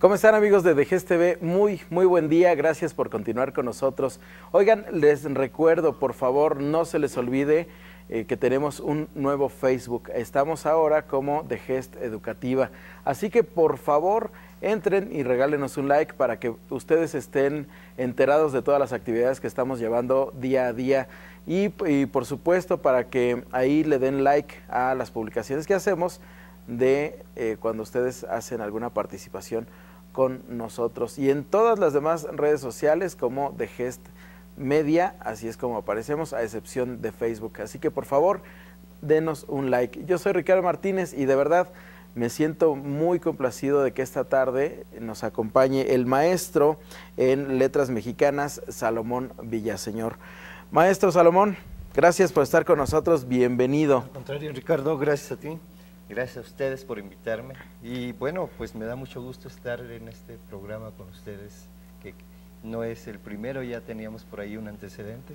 ¿Cómo están amigos de DGS TV? Muy, muy buen día, gracias por continuar con nosotros. Oigan, les recuerdo, por favor, no se les olvide eh, que tenemos un nuevo Facebook. Estamos ahora como DGEST Educativa. Así que por favor, entren y regálenos un like para que ustedes estén enterados de todas las actividades que estamos llevando día a día. Y, por supuesto, para que ahí le den like a las publicaciones que hacemos de eh, cuando ustedes hacen alguna participación con nosotros. Y en todas las demás redes sociales como de Gest Media, así es como aparecemos, a excepción de Facebook. Así que por favor, denos un like. Yo soy Ricardo Martínez y de verdad me siento muy complacido de que esta tarde nos acompañe el maestro en letras mexicanas, Salomón Villaseñor. Maestro Salomón, gracias por estar con nosotros, bienvenido. Al contrario, Ricardo, gracias a ti. Gracias a ustedes por invitarme. Y bueno, pues me da mucho gusto estar en este programa con ustedes, que no es el primero, ya teníamos por ahí un antecedente.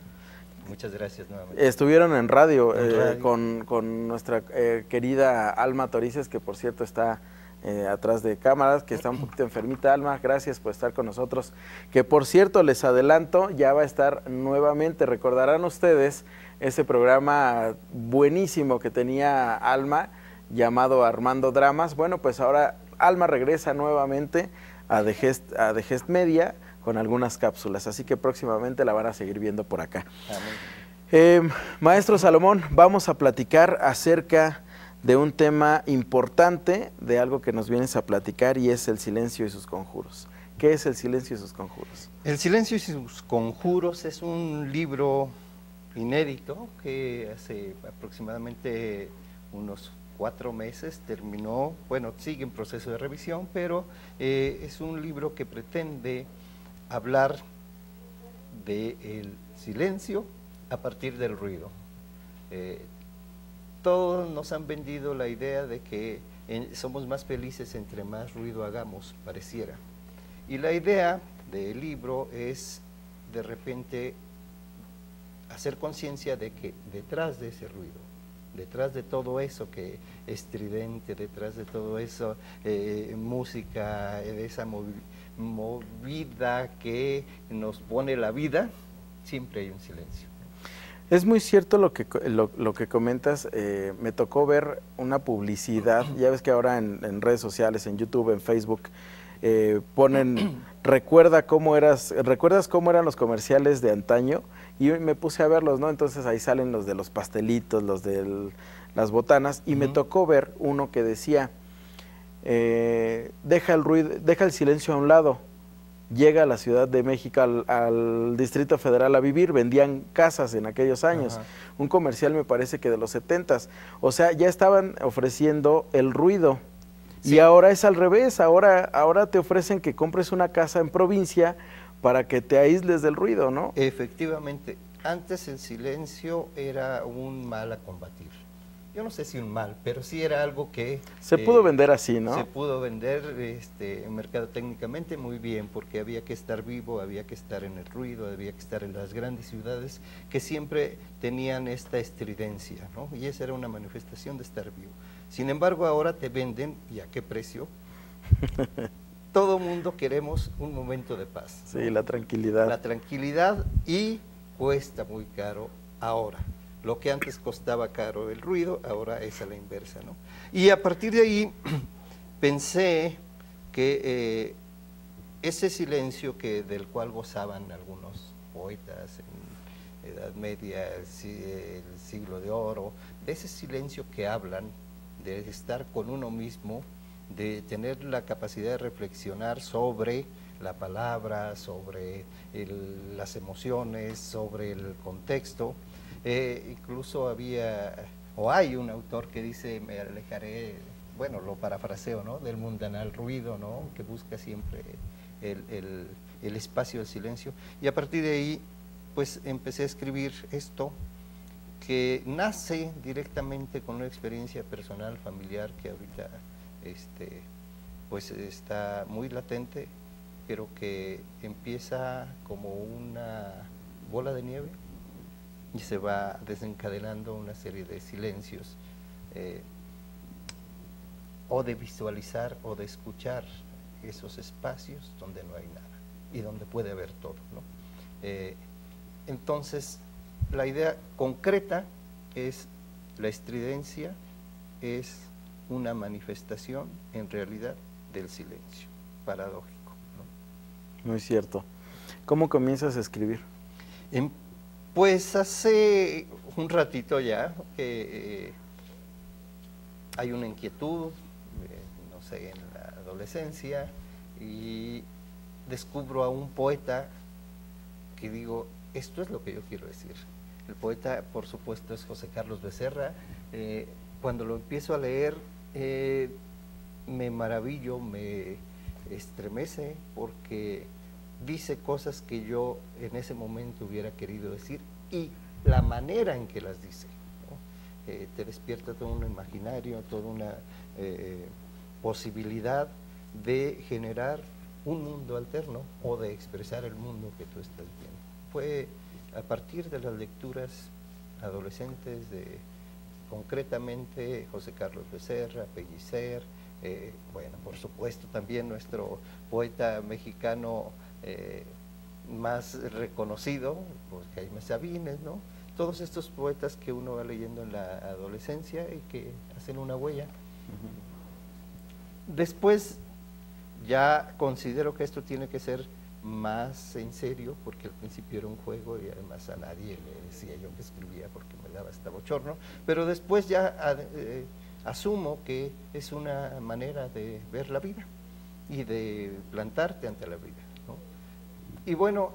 Muchas gracias nuevamente. Estuvieron en radio, eh, Con, nuestra eh, querida Alma Torices, que por cierto está eh, atrás de cámaras, que está un poquito enfermita. Alma, gracias por estar con nosotros. Que por cierto, les adelanto, ya va a estar nuevamente. Recordarán ustedes ese programa buenísimo que tenía Alma llamado Armando Dramas. Bueno, pues ahora Alma regresa nuevamente a The Gest, a Media con algunas cápsulas, así que próximamente la van a seguir viendo por acá. Eh, maestro Salomón, vamos a platicar acerca de un tema importante, de algo que nos vienes a platicar y es el silencio y sus conjuros. ¿Qué es el silencio y sus conjuros? El silencio y sus conjuros es un libro inédito que hace aproximadamente unos cuatro meses, terminó, bueno, sigue en proceso de revisión, pero eh, es un libro que pretende hablar del silencio a partir del ruido. Eh, todos nos han vendido la idea de que somos más felices entre más ruido hagamos, pareciera. Y la idea del libro es de repente hacer conciencia de que detrás de ese ruido detrás de todo eso que es estridente, detrás de todo eso, eh, música, de esa movida que nos pone la vida, siempre hay un silencio. Es muy cierto lo que, lo, que comentas. Eh, me tocó ver una publicidad, ya ves que ahora en, redes sociales, en YouTube, en Facebook, eh, ponen, recuerda cómo eras, ¿recuerdas cómo eran los comerciales de antaño? y me puse a verlos, ¿no? Entonces ahí salen los de los pastelitos, los de las botanas, y me tocó ver uno que decía, eh, deja el ruido, deja el silencio a un lado, llega a la Ciudad de México, al, Distrito Federal a vivir, vendían casas en aquellos años, un comercial me parece que de los setentas, o sea, ya estaban ofreciendo el ruido, y ahora es al revés, ahora, ahora te ofrecen que compres una casa en provincia, para que te aísles del ruido, ¿no? Efectivamente, antes el silencio era un mal a combatir. Yo no sé si un mal, pero sí era algo que... Se pudo eh, vender así, ¿no? Se pudo vender este, en mercado técnicamente muy bien, porque había que estar vivo, había que estar en el ruido, había que estar en las grandes ciudades, que siempre tenían esta estridencia, ¿no? Y esa era una manifestación de estar vivo. Sin embargo, ahora te venden, ¿y a qué precio? todo mundo queremos un momento de paz. Sí, la tranquilidad. La tranquilidad y cuesta muy caro ahora. Lo que antes costaba caro el ruido, ahora es a la inversa. ¿no? Y a partir de ahí pensé que eh, ese silencio que, del cual gozaban algunos poetas en Edad Media, el siglo de oro, de ese silencio que hablan, de estar con uno mismo, de tener la capacidad de reflexionar sobre la palabra, sobre las emociones, sobre el contexto. Eh, incluso había, o hay un autor que dice, me alejaré, bueno, lo parafraseo, ¿no? Del mundanal ruido, ¿no? Que busca siempre el, el espacio del silencio. Y a partir de ahí, pues empecé a escribir esto que nace directamente con una experiencia personal, familiar, que ahorita este, pues está muy latente, pero que empieza como una bola de nieve y se va desencadenando una serie de silencios, eh, o de visualizar o de escuchar esos espacios donde no hay nada y donde puede haber todo. Eh, entonces, la idea concreta es la estridencia, es una manifestación en realidad del silencio, paradójico. Muy cierto. ¿Cómo comienzas a escribir? pues hace un ratito ya que eh, hay una inquietud, eh, no sé, en la adolescencia, y descubro a un poeta que digo, esto es lo que yo quiero decir. El poeta, por supuesto, es José Carlos Becerra. Eh, cuando lo empiezo a leer, me maravillo, me estremece, porque dice cosas que yo en ese momento hubiera querido decir y la manera en que las dice. Eh, te despierta todo un imaginario, toda una eh, posibilidad de generar un mundo alterno o de expresar el mundo que tú estás viendo. Fue a partir de las lecturas adolescentes de concretamente José Carlos Becerra, Pellicer, eh, bueno, por supuesto también nuestro poeta mexicano eh, más reconocido, pues Jaime Sabines, ¿no? Todos estos poetas que uno va leyendo en la adolescencia y que hacen una huella. Después ya considero que esto tiene que ser más en serio, porque al principio era un juego y además a nadie le decía yo que escribía porque me daba hasta bochorno, pero después ya eh, asumo que es una manera de ver la vida y de plantarte ante la vida. Y bueno,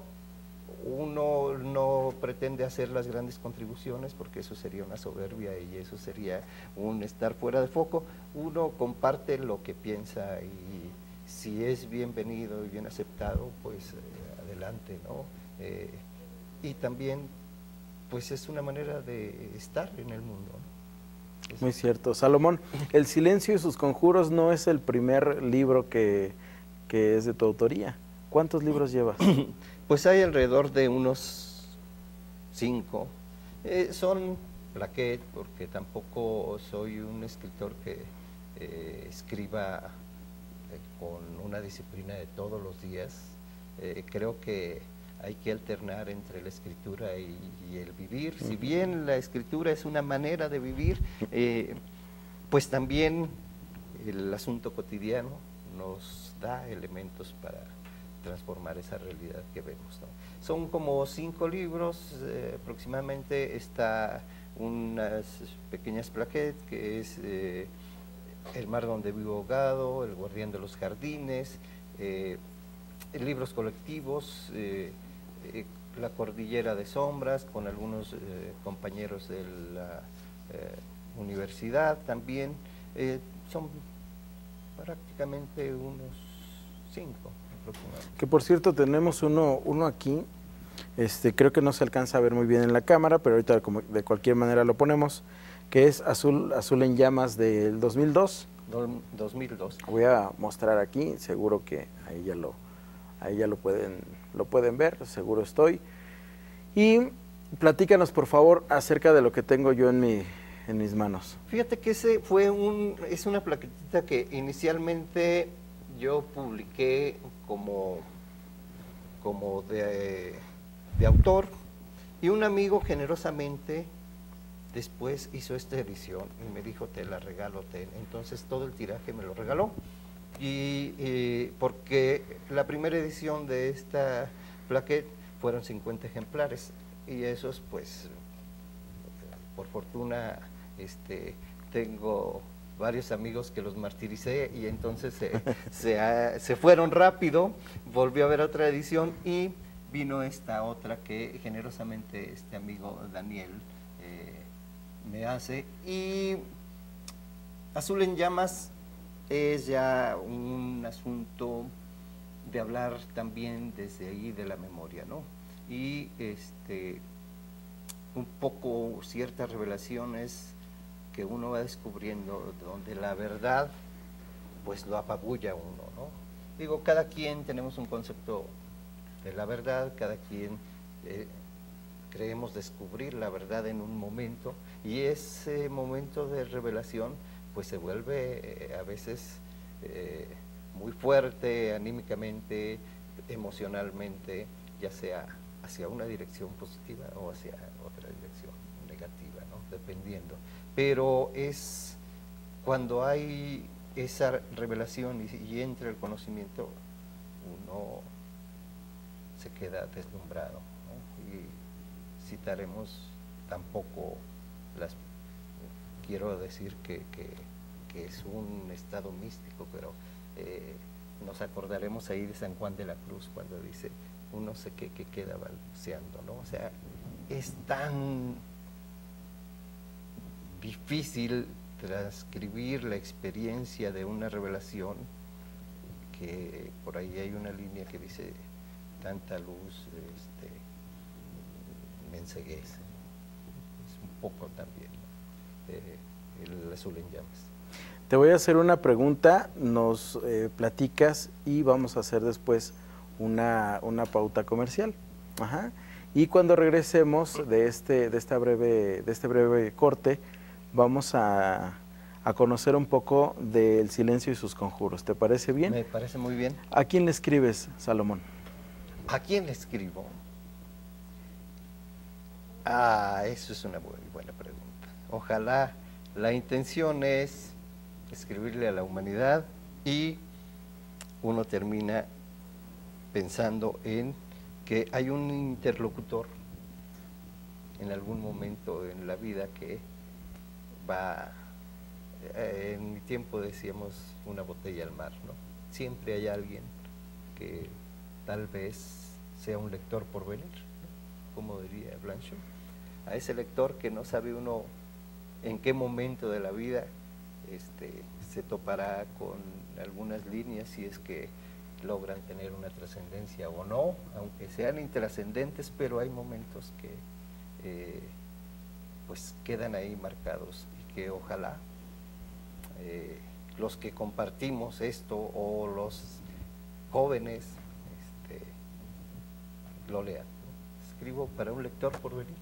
uno no pretende hacer las grandes contribuciones porque eso sería una soberbia y eso sería un estar fuera de foco. Uno comparte lo que piensa y si es bienvenido y bien aceptado, pues eh, adelante, ¿no? Eh, y también, pues es una manera de estar en el mundo. Muy cierto. Salomón, El silencio y sus conjuros no es el primer libro que, que es de tu autoría. ¿Cuántos libros llevas? Pues hay alrededor de unos cinco. Eh, son plaquet, porque tampoco soy un escritor que escriba con una disciplina de todos los días. creo que hay que alternar entre la escritura y, y el vivir. Si bien la escritura es una manera de vivir, pues también el asunto cotidiano nos da elementos para transformar esa realidad que vemos. Son como cinco libros, eh, aproximadamente está unas pequeñas plaquettes que es eh, El mar donde vivo ahogado, El guardián de los jardines, eh, libros colectivos, La cordillera de sombras con algunos compañeros de la universidad también. son prácticamente unos cinco. Que por cierto tenemos uno, uno aquí, este, creo que no se alcanza a ver muy bien en la cámara, pero ahorita como de cualquier manera lo ponemos, que es Azul, Azul en Llamas del 2002. 2002. Voy a mostrar aquí, seguro que ahí ya lo, ahí ya lo pueden, lo pueden ver, seguro estoy. Y platícanos por favor acerca de lo que tengo yo en mi, en mis manos. Fíjate que ese fue un, es una plaquetita que inicialmente yo publiqué como, como de, autor y un amigo generosamente después hizo esta edición y me dijo, te la regalo, ten. Entonces todo el tiraje me lo regaló. Y, porque la primera edición de esta plaquette fueron 50 ejemplares y esos pues por fortuna este, tengo varios amigos que los martiricé y entonces se, fueron rápido, volvió a haber otra edición y vino esta otra que generosamente este amigo Daniel me hace. Y Azul en Llamas es ya un asunto de hablar también desde ahí de la memoria, ¿no? Y este, un poco ciertas revelaciones que uno va descubriendo donde la verdad pues lo apabulla uno, ¿no? Digo, cada quien tenemos un concepto de la verdad, cada quien eh, creemos descubrir la verdad en un momento y ese momento de revelación pues se vuelve eh, a veces eh, muy fuerte anímicamente, emocionalmente, ya sea hacia una dirección positiva o hacia otra dirección negativa, ¿no? dependiendo. Pero es cuando hay esa revelación y, entra el conocimiento, uno se queda deslumbrado. Y citaremos tampoco las... Quiero decir que, es un estado místico, pero eh, nos acordaremos ahí de San Juan de la Cruz cuando dice, uno se que, que queda balbuceando, ¿no? O sea, es tan difícil transcribir la experiencia de una revelación que por ahí hay una línea que dice tanta luz este, me enseguece. Es un poco también eh, el azul en llamas. Te voy a hacer una pregunta, nos eh, platicas y vamos a hacer después una, una pauta comercial. Ajá. Y cuando regresemos de este, de esta breve, de este breve corte, vamos a, a, conocer un poco del silencio y sus conjuros. ¿Te parece bien? Me parece muy bien. ¿A quién le escribes, Salomón? ¿A quién le escribo? Ah, eso es una muy buena pregunta. Ojalá la intención es escribirle a la humanidad y uno termina pensando en que hay un interlocutor en algún momento en la vida que va, eh, en mi tiempo decíamos una botella al mar, ¿no? Siempre hay alguien que tal vez sea un lector por venir, como diría Blanchot, a ese lector que no sabe uno en qué momento de la vida este, se topará con algunas líneas si es que logran tener una trascendencia o no, aunque sean intrascendentes, pero hay momentos que eh, pues quedan ahí marcados y que ojalá eh, los que compartimos esto o los jóvenes este, lo lean. Escribo para un lector por venir.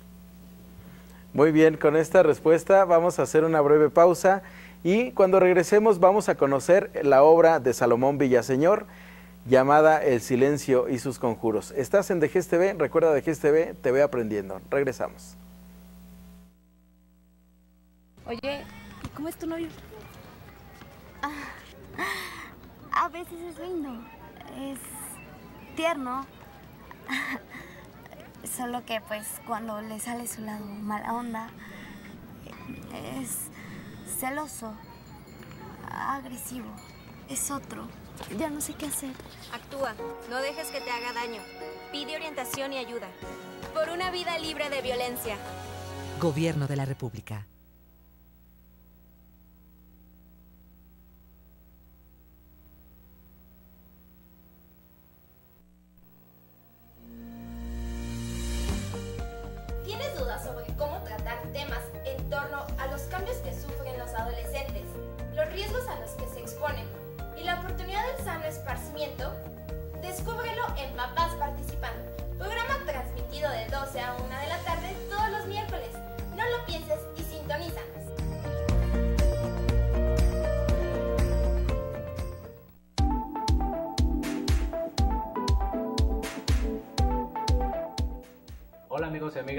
Muy bien, con esta respuesta vamos a hacer una breve pausa y cuando regresemos vamos a conocer la obra de Salomón Villaseñor llamada El silencio y sus conjuros. Estás en DGS TV, recuerda DGS TV, te voy aprendiendo. Regresamos. Oye, ¿y cómo es tu novio? Ah, a veces es lindo, es tierno. Solo que pues cuando le sale su lado mala onda, es celoso, agresivo, es otro. Ya no sé qué hacer. Actúa, no dejes que te haga daño. Pide orientación y ayuda. Por una vida libre de violencia. Gobierno de la República.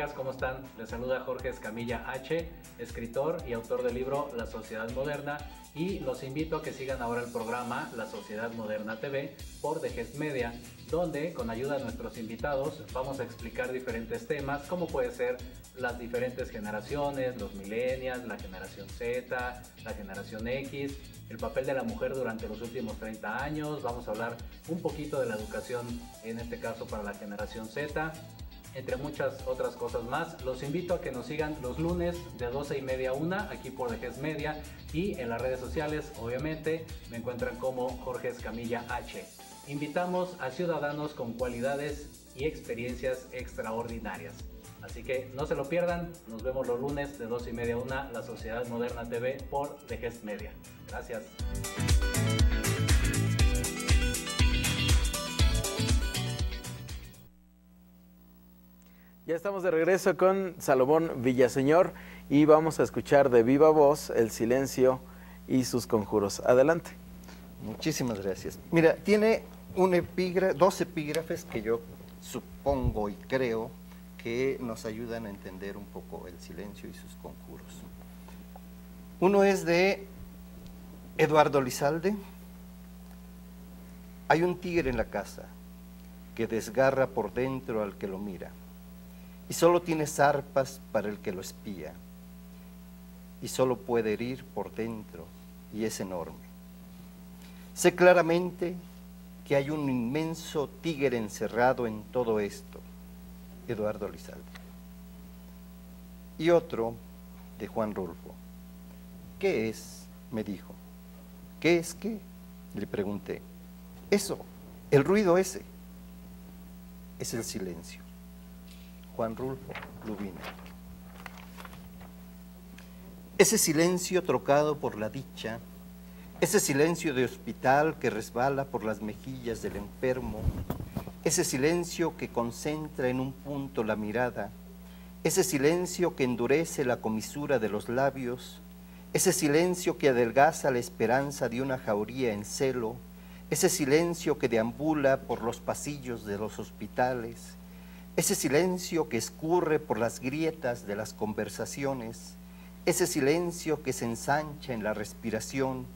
Amigas, ¿cómo están? Les saluda Jorge Escamilla H, escritor y autor del libro La Sociedad Moderna y los invito a que sigan ahora el programa La Sociedad Moderna TV por Dejes Media, donde con ayuda de nuestros invitados vamos a explicar diferentes temas como puede ser las diferentes generaciones, los millennials, la generación Z, la generación X, el papel de la mujer durante los últimos 30 años, vamos a hablar un poquito de la educación en este caso para la generación Z entre muchas otras cosas más. Los invito a que nos sigan los lunes de 12 y media a 1 aquí por Dejes Media y en las redes sociales, obviamente, me encuentran como Jorge Escamilla H. Invitamos a ciudadanos con cualidades y experiencias extraordinarias. Así que no se lo pierdan, nos vemos los lunes de 12 y media a 1, La Sociedad Moderna TV por Dejes Media. Gracias. Ya estamos de regreso con Salomón Villaseñor y vamos a escuchar de viva voz el silencio y sus conjuros. Adelante. Muchísimas gracias. Mira, tiene dos epígrafes que yo supongo y creo que nos ayudan a entender un poco el silencio y sus conjuros. Uno es de Eduardo Lizalde. Hay un tigre en la casa que desgarra por dentro al que lo mira y solo tiene zarpas para el que lo espía y solo puede herir por dentro y es enorme. Sé claramente que hay un inmenso tigre encerrado en todo esto, Eduardo Lizalde. Y otro de Juan Rulfo. ¿Qué es? me dijo. ¿Qué es qué? Le pregunté. Eso, el ruido ese. Es el silencio. Juan Rulfo Lubina. Ese silencio trocado por la dicha, ese silencio de hospital que resbala por las mejillas del enfermo, ese silencio que concentra en un punto la mirada, ese silencio que endurece la comisura de los labios, ese silencio que adelgaza la esperanza de una jauría en celo, ese silencio que deambula por los pasillos de los hospitales, ese silencio que escurre por las grietas de las conversaciones, ese silencio que se ensancha en la respiración,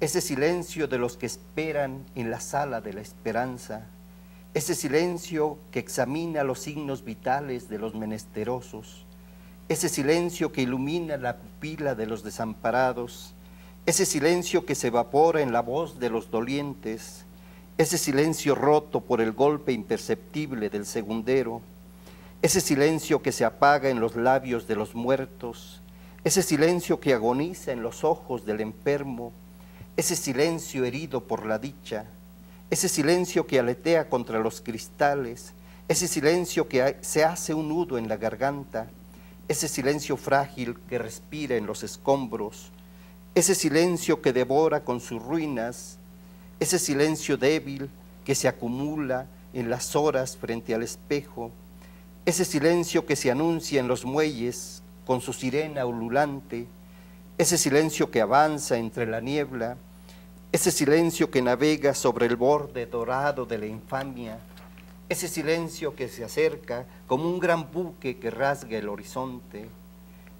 ese silencio de los que esperan en la sala de la esperanza, ese silencio que examina los signos vitales de los menesterosos, ese silencio que ilumina la pupila de los desamparados, ese silencio que se evapora en la voz de los dolientes, ese silencio roto por el golpe imperceptible del segundero, ese silencio que se apaga en los labios de los muertos, ese silencio que agoniza en los ojos del enfermo, ese silencio herido por la dicha, ese silencio que aletea contra los cristales, ese silencio que se hace un nudo en la garganta, ese silencio frágil que respira en los escombros, ese silencio que devora con sus ruinas, ese silencio débil que se acumula en las horas frente al espejo, ese silencio que se anuncia en los muelles con su sirena ululante, ese silencio que avanza entre la niebla, ese silencio que navega sobre el borde dorado de la infamia, ese silencio que se acerca como un gran buque que rasga el horizonte,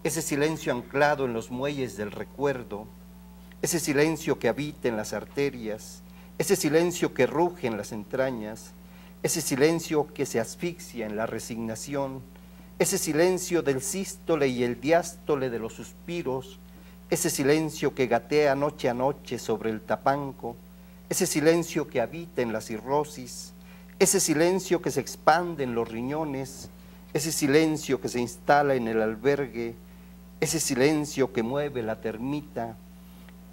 ese silencio anclado en los muelles del recuerdo, ese silencio que habita en las arterias, ese silencio que ruge en las entrañas, ese silencio que se asfixia en la resignación, ese silencio del sístole y el diástole de los suspiros, ese silencio que gatea noche a noche sobre el tapanco, ese silencio que habita en la cirrosis, ese silencio que se expande en los riñones, ese silencio que se instala en el albergue, ese silencio que mueve la termita,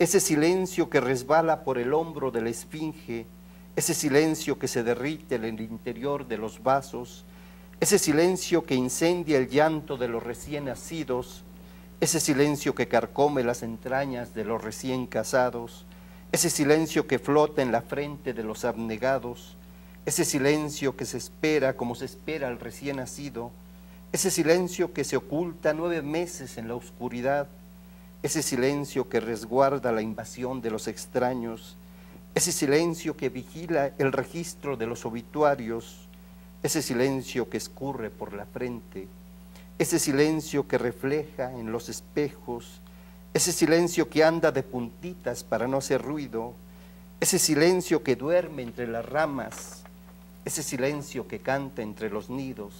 ese silencio que resbala por el hombro de la esfinge, ese silencio que se derrite en el interior de los vasos, ese silencio que incendia el llanto de los recién nacidos, ese silencio que carcome las entrañas de los recién casados, ese silencio que flota en la frente de los abnegados, ese silencio que se espera como se espera al recién nacido, ese silencio que se oculta nueve meses en la oscuridad, ese silencio que resguarda la invasión de los extraños, ese silencio que vigila el registro de los obituarios, ese silencio que escurre por la frente, ese silencio que refleja en los espejos, ese silencio que anda de puntitas para no hacer ruido, ese silencio que duerme entre las ramas, ese silencio que canta entre los nidos,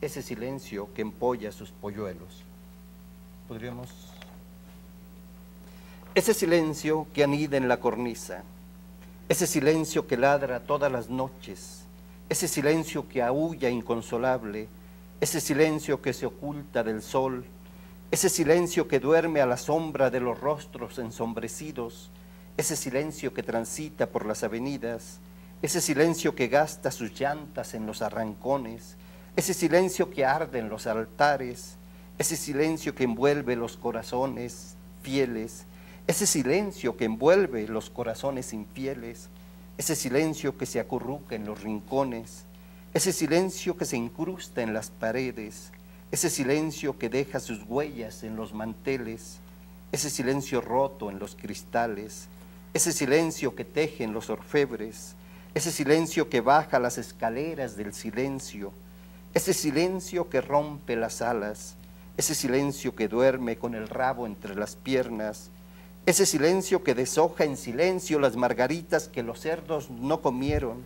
ese silencio que empolla sus polluelos. ¿Podríamos? Ese silencio que anida en la cornisa, ese silencio que ladra todas las noches, ese silencio que aúlla inconsolable, ese silencio que se oculta del sol, ese silencio que duerme a la sombra de los rostros ensombrecidos, ese silencio que transita por las avenidas, ese silencio que gasta sus llantas en los arrancones, ese silencio que arde en los altares, ese silencio que envuelve los corazones fieles, ese silencio que envuelve los corazones infieles, ese silencio que se acurruca en los rincones, ese silencio que se incrusta en las paredes, ese silencio que deja sus huellas en los manteles, ese silencio roto en los cristales, ese silencio que tejen los orfebres, ese silencio que baja las escaleras del silencio, ese silencio que rompe las alas, ese silencio que duerme con el rabo entre las piernas, ese silencio que deshoja en silencio las margaritas que los cerdos no comieron,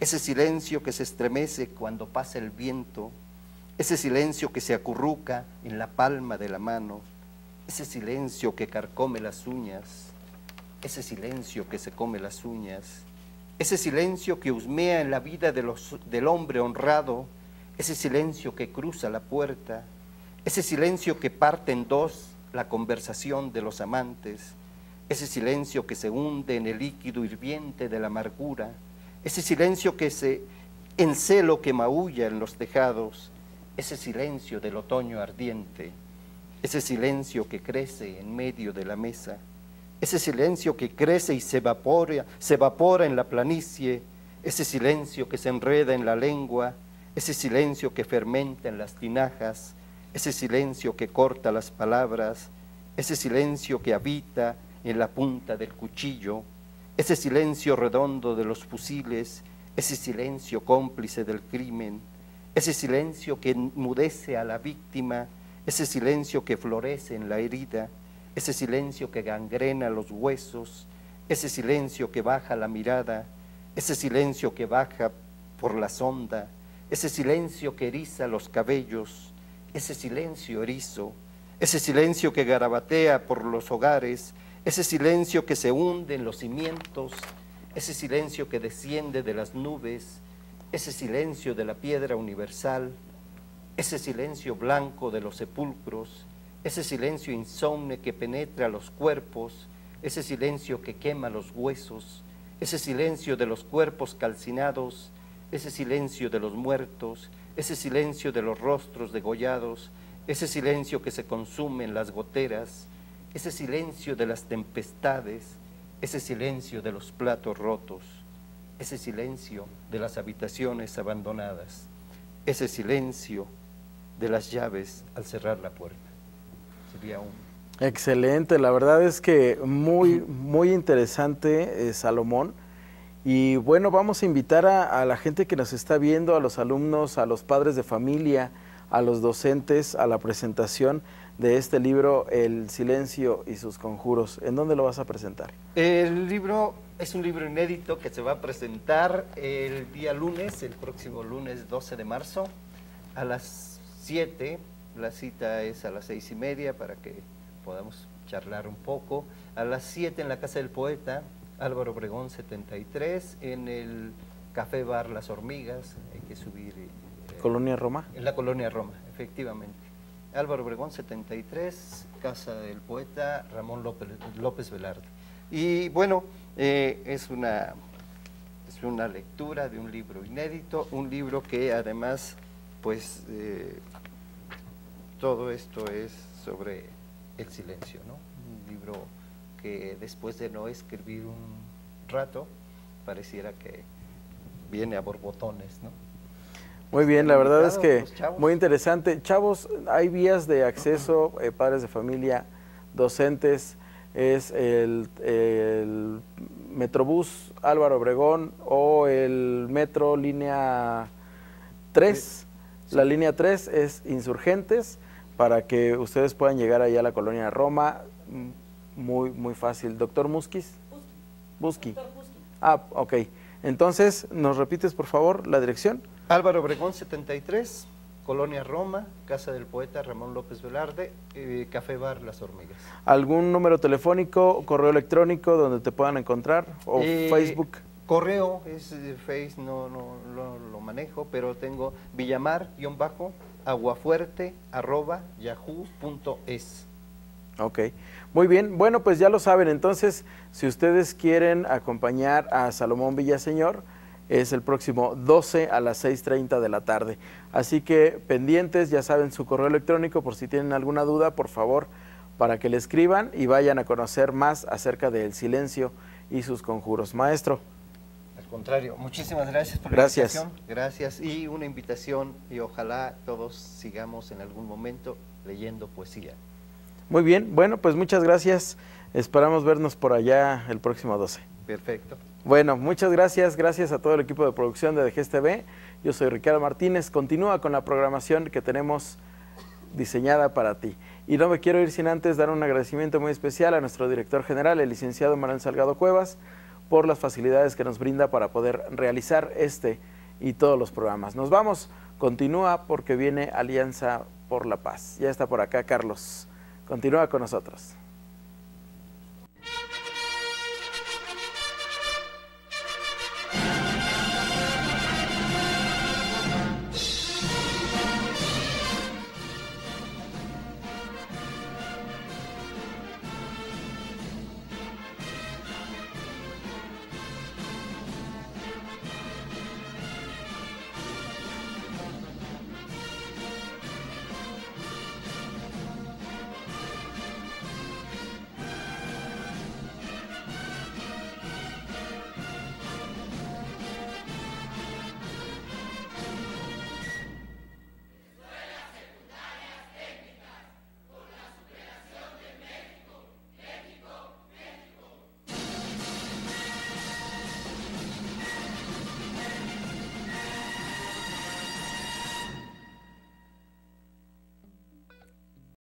ese silencio que se estremece cuando pasa el viento, ese silencio que se acurruca en la palma de la mano, ese silencio que carcome las uñas, ese silencio que se come las uñas, ese silencio que husmea en la vida de los, del hombre honrado, ese silencio que cruza la puerta, ese silencio que parte en dos la conversación de los amantes, ese silencio que se hunde en el líquido hirviente de la amargura, ese silencio que se en celo que maulla en los tejados, ese silencio del otoño ardiente, ese silencio que crece en medio de la mesa, ese silencio que crece y se evapora, se evapora en la planicie, ese silencio que se enreda en la lengua, ese silencio que fermenta en las tinajas, ese silencio que corta las palabras, ese silencio que habita en la punta del cuchillo, ese silencio redondo de los fusiles, ese silencio cómplice del crimen, ese silencio que enmudece a la víctima, ese silencio que florece en la herida, ese silencio que gangrena los huesos, ese silencio que baja la mirada, ese silencio que baja por la sonda, ese silencio que eriza los cabellos, ese silencio erizo, ese silencio que garabatea por los hogares, ese silencio que se hunde en los cimientos, ese silencio que desciende de las nubes, ese silencio de la piedra universal, ese silencio blanco de los sepulcros, ese silencio insomne que penetra los cuerpos, ese silencio que quema los huesos, ese silencio de los cuerpos calcinados, ese silencio de los muertos, ese silencio de los rostros degollados, ese silencio que se consume en las goteras, ese silencio de las tempestades, ese silencio de los platos rotos, ese silencio de las habitaciones abandonadas, ese silencio de las llaves al cerrar la puerta. Excelente, la verdad es que muy, muy interesante, eh, Salomón. Y bueno, vamos a invitar a, la gente que nos está viendo, a los alumnos, a los padres de familia, a los docentes, a la presentación de este libro, El silencio y sus conjuros. ¿En dónde lo vas a presentar? El libro es un libro inédito que se va a presentar el día lunes, el próximo lunes 12 de marzo, a las 7 la cita es a las seis y media para que podamos charlar un poco. A las siete en la Casa del Poeta, Álvaro Obregón 73, en el Café Bar Las Hormigas, hay que subir. Eh, ¿Colonia Roma? En la Colonia Roma, efectivamente. Álvaro Obregón 73, Casa del Poeta Ramón López, López Velarde. Y bueno, eh, es, una, es una lectura de un libro inédito, un libro que además pues eh, todo esto es sobre el silencio, ¿no? Un libro que después de no escribir un rato, pareciera que viene a borbotones, ¿no? Muy bien, la verdad es que muy interesante. Chavos, hay vías de acceso, eh, padres de familia, docentes, es el, Metrobús Álvaro Obregón o el Metro Línea 3. La línea 3 es Insurgentes para que ustedes puedan llegar allá a la colonia Roma. Muy, muy fácil. Doctor Muskis. Busqui. Ah, ok. Entonces, ¿nos repites por favor la dirección? Álvaro Obregón 73, Colonia Roma, Casa del Poeta Ramón López Velarde, eh, Café Bar Las Hormigas. ¿Algún número telefónico, correo electrónico donde te puedan encontrar? ¿O eh, Facebook? Correo, es Face, no, no, lo manejo, pero tengo Villamar-bajo aguafuerte arroba yahoo.es. Ok, muy bien. Bueno, pues ya lo saben. Entonces, si ustedes quieren acompañar a Salomón Villaseñor, es el próximo 12 a las 6.30 de la tarde. Así que pendientes, ya saben su correo electrónico por si tienen alguna duda, por favor, para que le escriban y vayan a conocer más acerca del silencio y sus conjuros. Maestro contrario, muchísimas gracias por gracias. la invitación. Gracias. Y una invitación y ojalá todos sigamos en algún momento leyendo poesía. Muy bien, bueno, pues muchas gracias. Esperamos vernos por allá el próximo 12. Perfecto. Bueno, muchas gracias, gracias a todo el equipo de producción de DGS TV. Yo soy Ricardo Martínez. Continúa con la programación que tenemos diseñada para ti. Y no me quiero ir sin antes dar un agradecimiento muy especial a nuestro director general, el licenciado Manuel Salgado Cuevas, por las facilidades que nos brinda para poder realizar este y todos los programas. Nos vamos, continúa porque viene Alianza por la Paz. Ya está por acá Carlos. Continúa con nosotros.